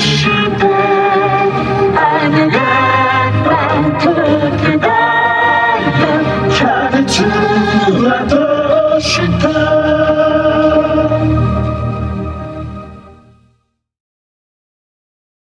shine.